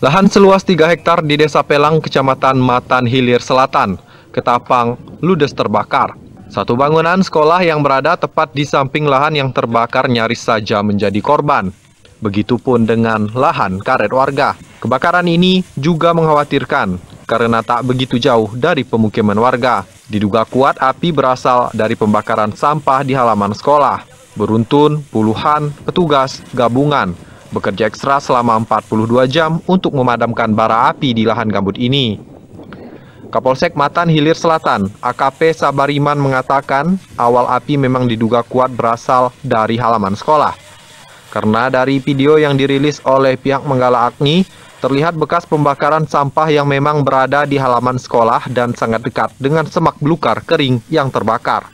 Lahan seluas 3 hektar di Desa Pelang, Kecamatan Matan Hilir Selatan, Ketapang, ludes terbakar. Satu bangunan sekolah yang berada tepat di samping lahan yang terbakar nyaris saja menjadi korban. Begitupun dengan lahan karet warga. Kebakaran ini juga mengkhawatirkan karena tak begitu jauh dari pemukiman warga. Diduga kuat api berasal dari pembakaran sampah di halaman sekolah. Beruntun puluhan petugas gabungan bekerja ekstra selama 42 jam untuk memadamkan bara api di lahan gambut ini. Kapolsek Matan Hilir Selatan, AKP Sabariman mengatakan awal api memang diduga kuat berasal dari halaman sekolah. Karena dari video yang dirilis oleh pihak Menggala Agni, terlihat bekas pembakaran sampah yang memang berada di halaman sekolah dan sangat dekat dengan semak belukar kering yang terbakar.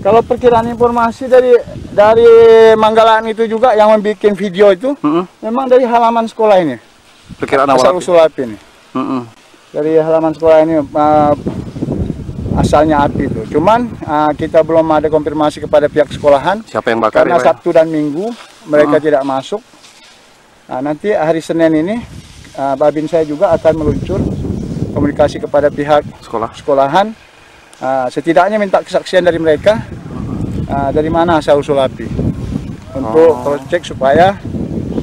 Kalau perkiraan informasi dari dari Manggalaan itu juga yang membuat video itu, mm -hmm. memang dari halaman sekolah ini. Perkiraan awal asal usul api ini. Mm -hmm. Dari halaman sekolah ini uh, asalnya api itu. Cuman uh, kita belum ada konfirmasi kepada pihak sekolahan. Siapa yang bakar? Karena ya, Sabtu dan Minggu mereka hmm. tidak masuk. Nah, nanti hari Senin ini uh, Babin saya juga akan meluncur komunikasi kepada pihak sekolah sekolahan Uh, setidaknya minta kesaksian dari mereka uh, dari mana asal usul api untuk oh. cek supaya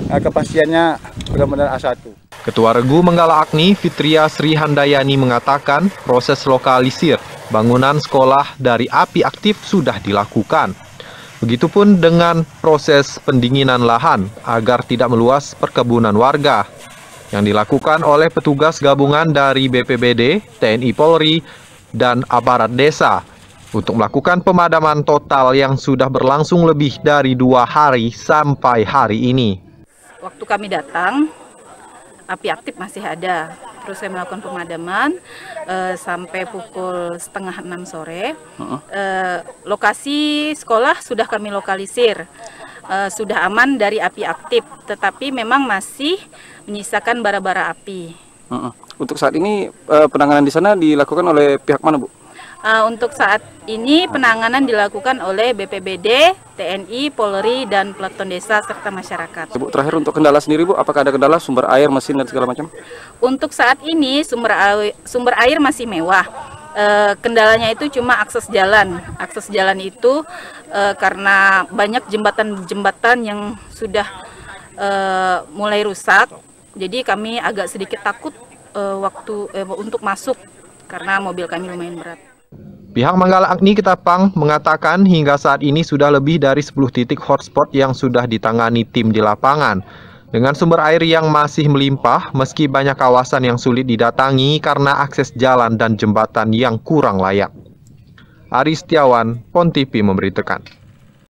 uh, kepastiannya benar-benar A1. Ketua Regu Menggala Agni Fitria Sri Handayani mengatakan proses lokalisir bangunan sekolah dari api aktif sudah dilakukan. Begitupun dengan proses pendinginan lahan agar tidak meluas perkebunan warga yang dilakukan oleh petugas gabungan dari BPBD, TNI Polri, dan aparat desa untuk melakukan pemadaman total yang sudah berlangsung lebih dari dua hari sampai hari ini. Waktu kami datang, api aktif masih ada. Terus saya melakukan pemadaman uh, sampai pukul setengah enam sore. Uh, lokasi sekolah sudah kami lokalisir, uh, sudah aman dari api aktif, tetapi memang masih menyisakan bara-bara api. Untuk saat ini uh, penanganan di sana dilakukan oleh pihak mana, Bu? Uh, untuk saat ini penanganan dilakukan oleh BPBD, TNI, Polri, dan Peleton Desa serta masyarakat. Bu, terakhir untuk kendala sendiri Bu, apakah ada kendala sumber air, mesin dan segala macam? Untuk saat ini sumber air, sumber air masih mewah. Uh, kendalanya itu cuma akses jalan. Akses jalan itu uh, karena banyak jembatan-jembatan yang sudah uh, mulai rusak. Jadi kami agak sedikit takut uh, waktu uh, untuk masuk karena mobil kami lumayan berat. Pihak Manggala Agni Ketapang mengatakan hingga saat ini sudah lebih dari 10 titik hotspot yang sudah ditangani tim di lapangan. Dengan sumber air yang masih melimpah, meski banyak kawasan yang sulit didatangi karena akses jalan dan jembatan yang kurang layak. Ari Setiawan, PON TV memberitakan.